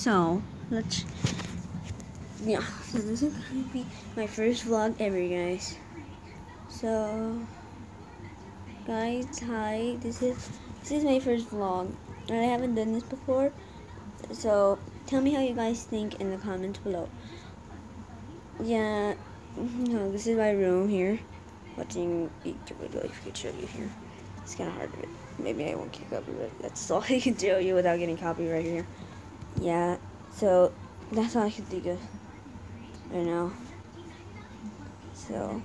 So, let's. Yeah, so this is gonna be my first vlog ever, guys. So, guys, hi. This is this is my first vlog, and I haven't done this before. So, tell me how you guys think in the comments below. Yeah, no, this is my room here. Watching YouTube, if I could show you here. It's kind of hard to. Maybe I won't get copyright. That's all I can show you without getting copyright here. Yeah, so that's all I can think of right now. So.